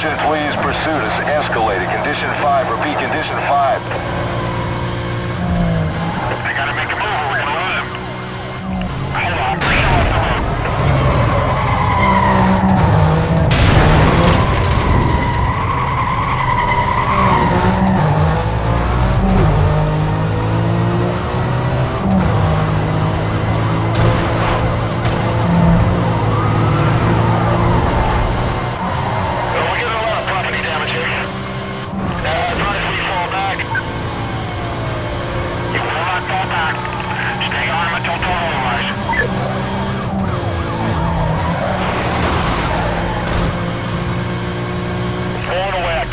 Please. Pursuit is escalated. Condition 5. Repeat, condition 5.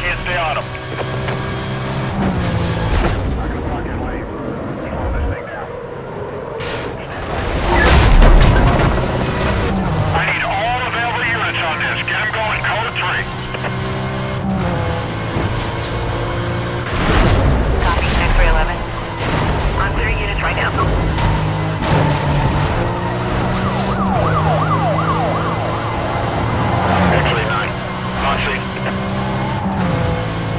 against the autumn.